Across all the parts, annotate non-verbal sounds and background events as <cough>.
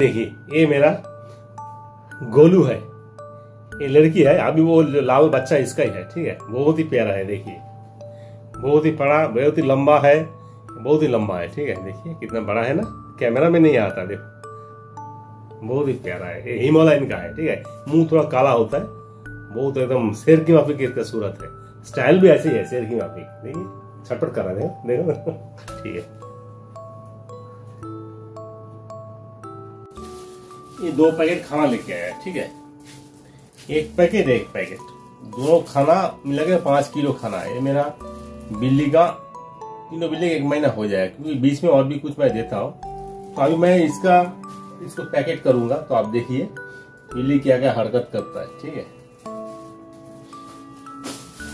देखिए, ये मेरा गोलू है। ये लड़की है, अभी वो लाल बच्चा इसका ही है, ठीक है? बहुत ही प्यारा है, देखिए। बहुत ही बड़ा, बहुत ही लंबा है, बहुत ही लंबा है, ठीक है? देखिए, कितना बड़ा है ना? कैमरा में नहीं आता, देखो। बहुत ही प्यारा है, ये हिमालयन का है, ठीक है? मुँह थोड़ा काला होता है, बहुत एकदम शेर की माफ़ी की सूरत है। स्टाइल भी ऐसी है शेर की माफ़ी, देखिए, छटपट कर देखो देखो। <laughs> ठीक है। ये दो पैकेट खाना लेके आया, ठीक है? एक पैकेट एक पैकेट। दोनों खाना मिला के पाँच किलो खाना है। मेरा बिल्ली का, तीनों बिल्ली का एक महीना हो जाएगा, क्योंकि बीच में और भी कुछ मैं देता हूँ। तो अभी मैं इसका, इसको पैकेट करूँगा तो आप देखिए, बिल्ली क्या क्या हरकत करता है, ठीक है?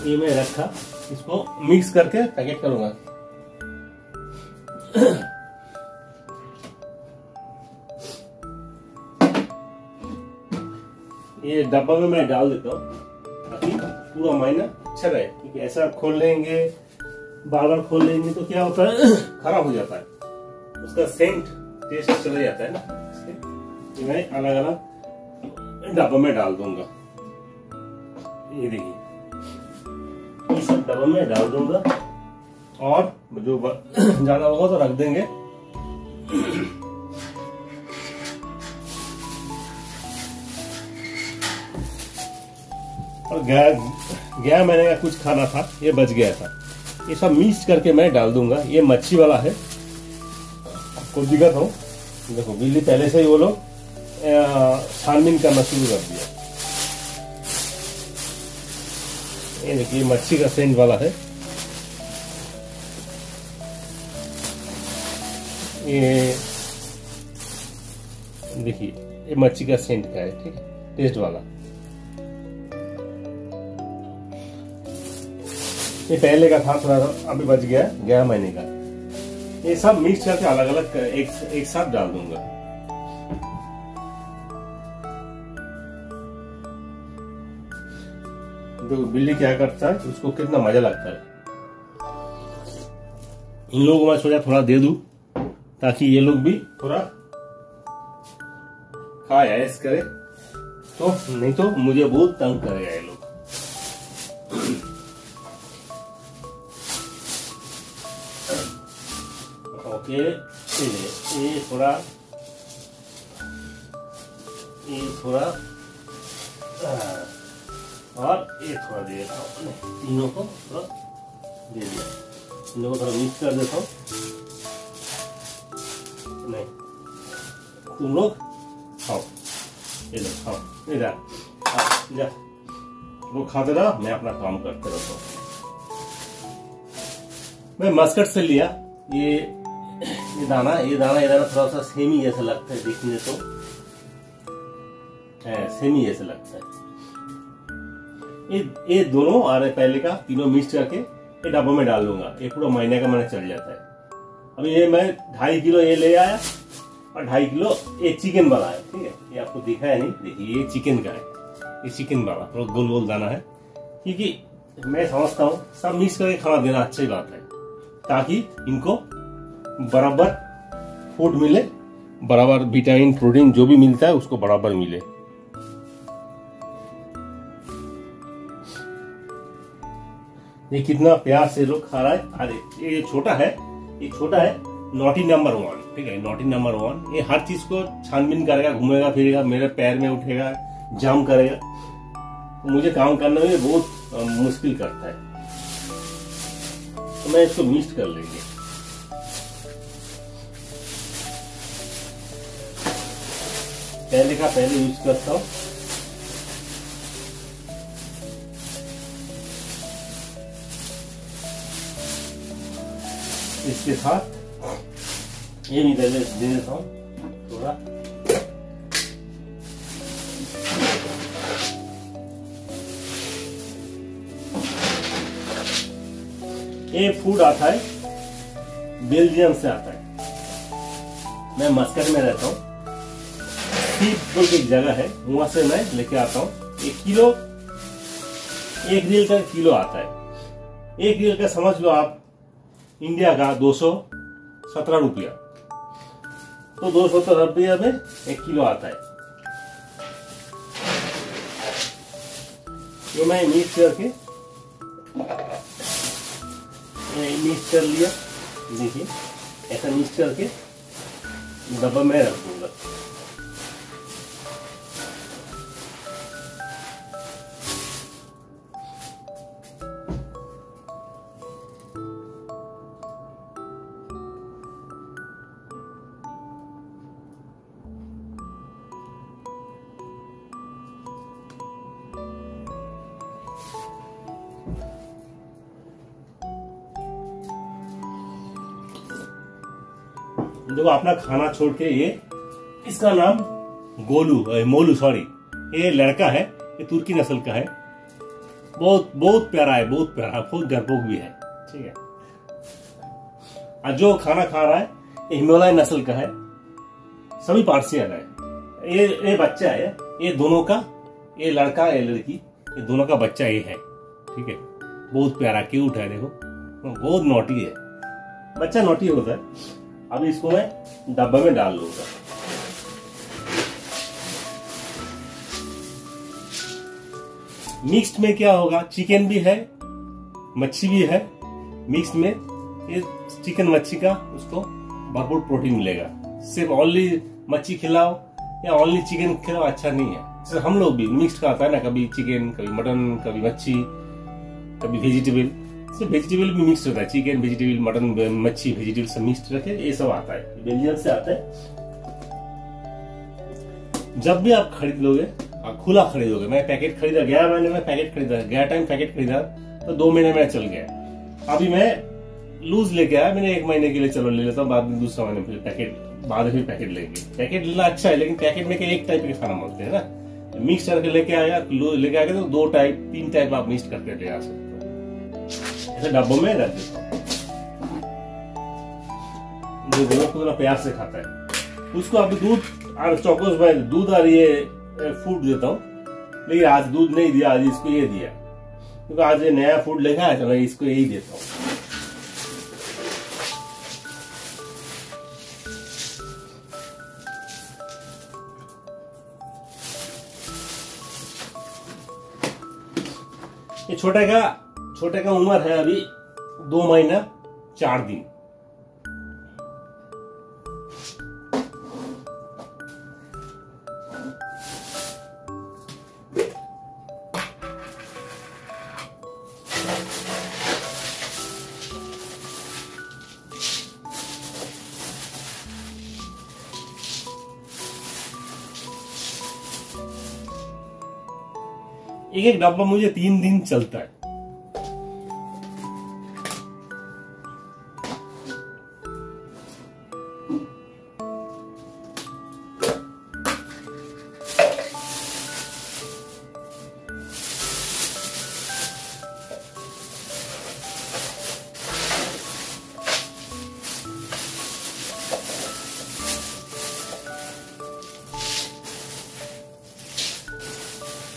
ये मैं रखा, इसको मिक्स करके पैकेट करूँगा। ये डब्बा में मैं डाल देता हूँ। ताकि पूरा महीना अच्छा रहे क्योंकि ऐसा खोल लेंगे, बार बार खोल लेंगे तो क्या होता है? <clears throat> खराब हो जाता है। उसका सेंट टेस्ट चला जाता है ना। ये मैं अलग अलग डब्बा में डाल दूँगा। ये देखिए। इस डब्बा में डाल दूँगा। और जो <clears throat> ज़्यादा होगा तो रख देंगे। <clears throat> और गया गया मैंने का कुछ खाना था, ये बच गया था। ये सब मिक्स करके मैं डाल दूँगा। ये मच्छी वाला है। आपको दिखा था देखो, बिल्ली पहले से ही वो लोग छानबीन करना शुरू कर दिया। ये देखिए मच्छी का सेंट वाला है। ये देखिए, ये मच्छी का सेंट का है, ठीक है? टेस्ट वाला। ये पहले का था थोड़ा अभी बच गया। ग्यारह महीने का। ये सब मिक्स करके अलग अलग एक एक साथ डाल दूँगा। तो बिल्ली क्या करता है उसको कितना मज़ा लगता है। इन लोगों को मैं सोचा थोड़ा दे दू ताकि ये लोग भी थोड़ा खाए ऐस करे। तो नहीं तो मुझे बहुत तंग करेगा ये लोग। ओके ये थोड़ा ये थोड़ा और ये थोड़ा दे देता हूँ तीनों को थोड़ा दे दिया तीनों को थोड़ा मिक्स कर देता हूँ. नहीं. तुम लोग खाओ ये लो खाओ ये जा. जा. वो खाते रहो मैं अपना काम करते रहता हूँ. मैं मस्कट से लिया. ये ये दाना ये दाना ये दाना थोड़ा सा सेमी जैसा लगता है, देखने तो। सेमी जैसा लगता है। ये ये दोनों आ रहे पहले का, तीनों मिक्स करके, ये डब्बों में डाल दूँगा। ये पूरा महीने का मैंने चल जाता है। अभी ये मैं ढाई किलो ये ले आया, और ढाई किलो ये चिकन वाला है, ठीक है? ये आपको दिखा है नहीं? देखिए, ये चिकन का है। ये चिकन वाला थोड़ा गोल गोल दाना है। क्योंकि मैं समझता हूँ, सब मिक्स करके खाना देना अच्छी बात है, ताकि इनको बराबर फ़ूड मिले, बराबर विटामिन प्रोटीन जो भी मिलता है, उसको बराबर मिले। ये कितना प्यार से लोग खा रहा है। अरे, ये छोटा है, ये छोटा है नोटी नंबर वन ठीक है नोटी नंबर वन ये हर चीज़ को छानबीन करेगा, घूमेगा, फिरेगा, मेरे पैर में उठेगा, जाम करेगा। मुझे काम करने में बहुत मुश्किल करता है। तो मैं इसको मिक्स कर लेंगे। पहले का पहले यूज़ करता हूँ। इसके साथ ये भी दे देता हूँ थोड़ा। ये फ़ूड आता है बेल्जियम से आता है। मैं मस्कट में रहता हूँ। बोल की एक जगह है। वहाँ से मैं लेके आता हूँ। एक किलो, एक रील का किलो आता है। एक रील का समझ लो आप, इंडिया का दो सौ सत्रह रुपया। तो दो सौ सत्रह रुपया में एक किलो आता है। ये मैं मिक्स करके मिक्स कर लिया। देखिए, ऐसा मिक्स करके डब्बा में रख दूँगा। अपना खाना छोड़ के ये, इसका नाम गोलू मोलू सॉरी ये लड़का है, ये तुर्की नस्ल का है। बहुत बहुत प्यारा है, बहुत प्यारा, बहुत डरपोक भी है। ठीक है। और जो खाना खा रहा है, ये हिमालय नस्ल का है। सभी पार्सियन है। ये ये बच्चा है, ये दोनों का, ये लड़का, ये लड़की, ये दोनों का बच्चा ये है। ठीक है। बहुत प्यारा क्यूट है, देखो। बहुत नोटी है। बच्चा नोटी होता है। अब इसको मैं डब्बे में डाल लूँगा मिक्स्ड में क्या होगा? चिकन भी है, मच्छी भी है। मिक्स में ये चिकन मच्छी का उसको भरपूर प्रोटीन मिलेगा। सिर्फ़ ओनली मच्छी खिलाओ या ओनली चिकन खिलाओ अच्छा नहीं है। जैसे हम लोग भी मिक्स्ड का आता है ना, कभी चिकन कभी मटन कभी मच्छी, कभी वेजिटेबल सिर्फ़ वेजिटेबल भी मिक्स होता है। चिकन वेजिटेबल मटन मच्छी वेजिटेबल सब मिक्स रखे, ये सब आता है। बेल्जियम से आता है। जब भी आप खरीद लोगे, आप खुला खरीदोगे। मैं पैकेट खरीदा गया महीने में पैकेट खरीदा गया टाइम पैकेट खरीदा तो दो महीने में चल गया। अभी मैं लूज लेके आया, मैंने एक महीने के लिए चलो ले लेता हूँ, बाद में दूसरा महीने फिर पैकेट बाद में फिर पैकेट लेंगे। पैकेट लेना अच्छा है, लेकिन पैकेट में एक टाइप के खाना मिलते हैं ना? मिक्स करके लेके आया लेके आगे तो दो टाइप तीन टाइप आप मिक्स करके ले आ सकते ऐसे डब्बों में रख देता हूँ। जो दोनों को प्यार से खाता है। उसको अभी दूध और चौकोस में दूध और ये फ़ूड देता हूँ। लेकिन आज दूध नहीं दिया, आज इसको ये दिया। क्योंकि आज ये नया फ़ूड लेखा है मैं इसको यही देता हूँ। ये छोटे का छोटे का उम्र है अभी दो महीना, चार दिन। एक एक डब्बा मुझे तीन दिन चलता है।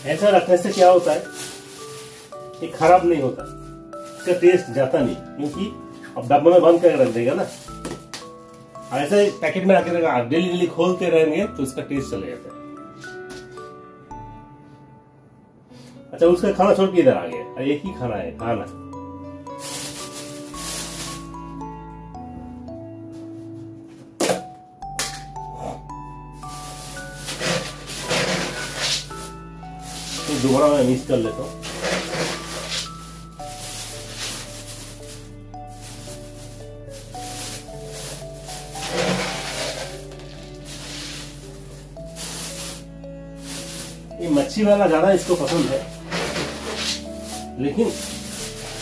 ऐसा रखने से क्या होता है? ये खराब नहीं होता। इसका टेस्ट जाता नहीं, क्योंकि अब डब्बे में बंद करके रख देगा ना। ऐसे पैकेट में रखे रहेगा डेली डेली खोलते रहेंगे तो इसका टेस्ट चले जाता है। अच्छा उसका खाना छोड़ के इधर आ गया एक ही खाना है, खाना। दोबारा मैं मिक्स कर लेता हूँ। ये मच्छी वाला ज़्यादा इसको पसंद है। लेकिन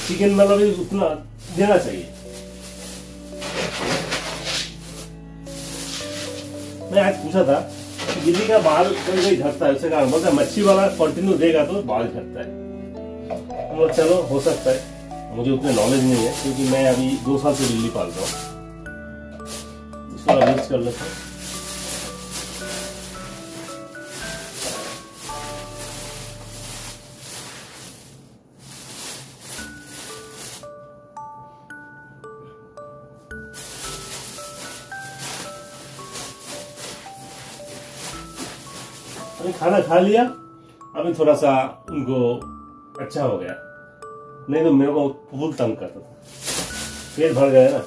चिकन वाला भी उतना देना चाहिए। मैं आज पूछा था बिल्ली का बाल कभी झड़ता है, उसे कारण बोलते हैं, मच्छी वाला कंटिन्यू देगा तो बाल झटता है। तो चलो, हो सकता है। मुझे उतने नॉलेज नहीं है, क्योंकि मैं अभी दो साल से बिल्ली पालता हूँ। इसको अरेंज कर लेता हूँ। अभी खाना खा लिया। अभी थोड़ा सा उनको अच्छा हो गया। नहीं तो मेरे को फूल तंग करता था। पेट भर गया ना।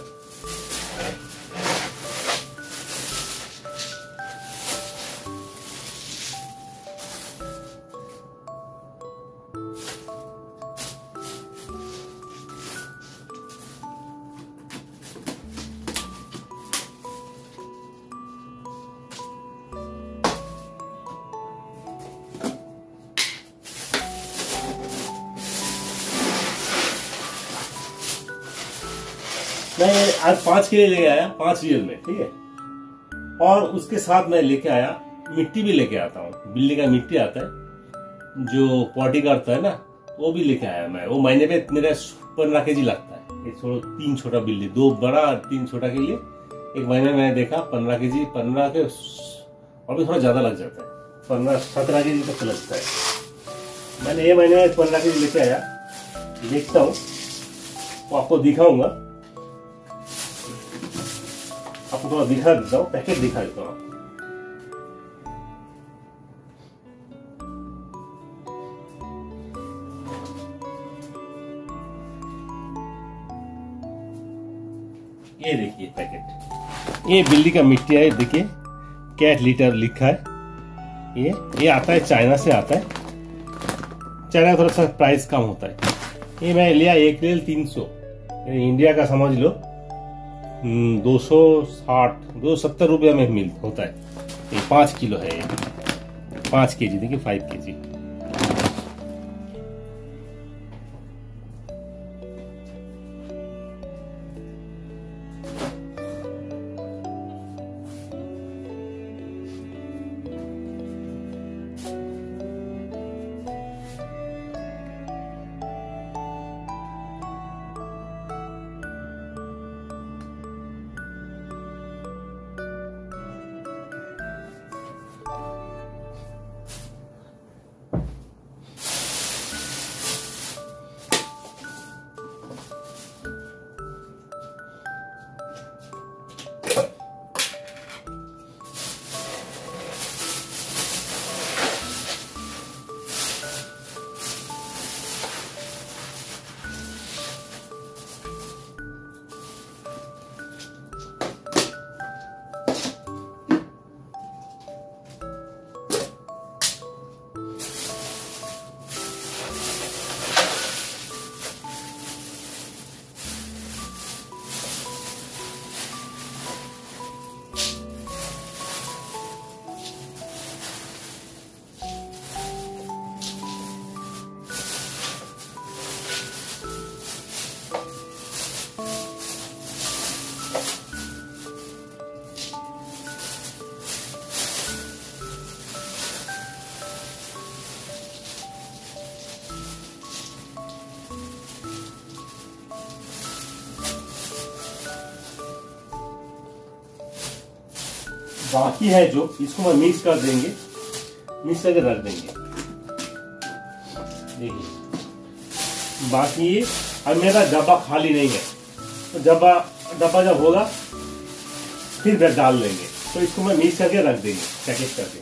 मैं आज पाँच के लिए लेके आया, पाँच रियल में, ठीक है? और उसके साथ मैं लेके आया, मिट्टी भी लेके आता हूँ। बिल्ली का मिट्टी आता है, जो पॉटी करता है ना, वो भी लेके आया मैं। वो महीने में मेरा पंद्रह के जी लगता है। एक छोटा, तीन छोटा बिल्ली, दो बड़ा, तीन छोटा के लिए, एक महीने मैंने देखा, पंद्रह के जी पंद्रह के और भी थोड़ा ज़्यादा लग जाता है। पंद्रह, सत्रह के जी तक लगता है। मैंने ये महीने में पंद्रह के जी लेके आया। देखता हूँ वो आपको दिखाऊँगा। थोड़ा दिखा देता हूँ पैकेट दिखा देता हूँ ये देखिए पैकेट। ये बिल्ली का मिट्टी है देखिए, कैट लीटर लिखा है। ये ये आता है, चाइना से आता है। चाइना थोड़ा सा प्राइस कम होता है। ये मैं लिया एक रेल तीन सौ। इंडिया का समझ लो। दो सौ साठ, दो सौ सत्तर रुपया में मिल होता है। ये पाँच किलो है। पाँच के जी देखिए फाइव के जी बाकी है जो, इसको मैं मिक्स कर देंगे। मिक्स करके रख देंगे। देखिए। बाकी ये, अब मेरा डब्बा खाली नहीं है। तो डब्बा डब्बा जब होगा, फिर फिर डाल देंगे तो इसको मैं मिक्स करके रख देंगे पैकेट करके।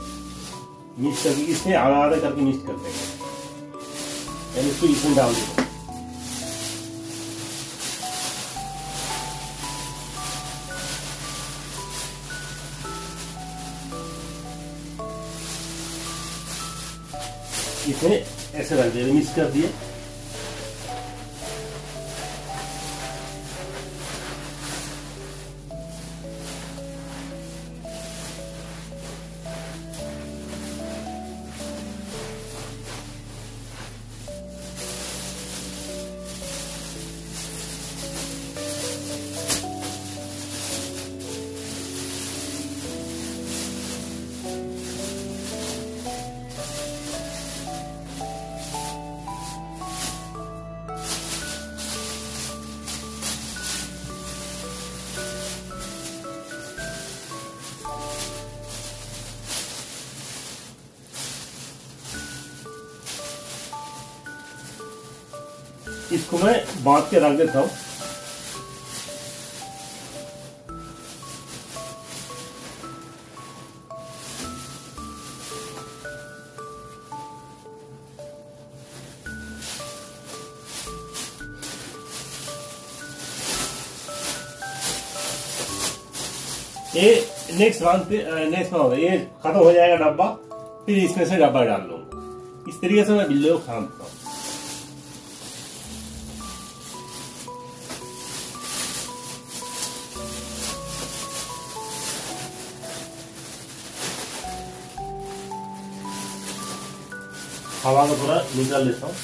मिक्स करके इसमें आधा आधा करके मिक्स कर देंगे। इसको इसमें डाल देंगे। इसमें ऐसे रख दिया मिक्स कर दिए इसको मैं बाँध के रख देता हूँ। ये नेक्स्ट राउंड पे नेक्स्ट राउंड ये खत्म हो जाएगा डब्बा, फिर इसमें से डब्बा डाल लो इस तरीके से मैं बिल्लो को खामता हूँ। हवा को थोड़ा निकाल लेता हूँ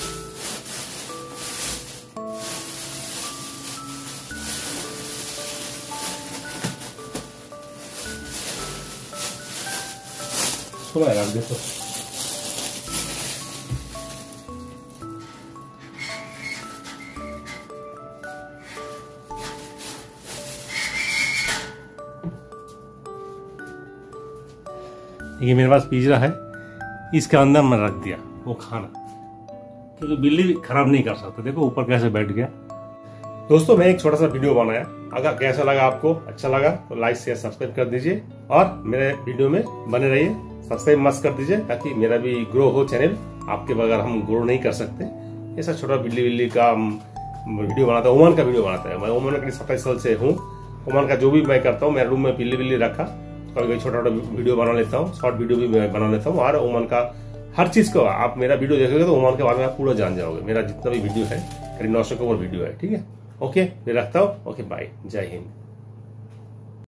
देखो ये मेरे पास पिज्जा है, इसके अंदर मैं रख दिया। वो खाना। क्योंकि बिल्ली भी खराब नहीं कर सकता, देखो ऊपर कैसे बैठ गया। दोस्तों, मैं एक छोटा सा वीडियो बनाया। अगर कैसा लगा आपको अच्छा लगा तो लाइक, शेयर, सब्सक्राइब कर दीजिए। और मेरे वीडियो में बने रहिए। सब्सक्राइब मस्त कर दीजिए, ताकि मेरा भी ग्रो हो चैनल। आपके बगैर हम ग्रो नहीं कर सकते। ऐसा छोटा बिल्ली बिल्ली का वीडियो बनाता हूँ ओमान का वीडियो बनाता है। मैं ओमान के सत्ताईस साल से हूँ। ओमान का जो भी मैं करता हूँ मेरे रूम में बिल्ली बिल्ली रखा। कभी कभी छोटा छोटा वीडियो बना लेता हूँ, शॉर्ट वीडियो भी मैं बना लेता हूँ। और ओमान का हर चीज़ को, आप मेरा वीडियो देखोगे तो ओमान के बारे में आप पूरा जान जाओगे। मेरा जितना भी वीडियो है, करीब नौ सौ का वीडियो है, ठीक है? ओके, मैं रखता हूँ। ओके बाय जय हिंद।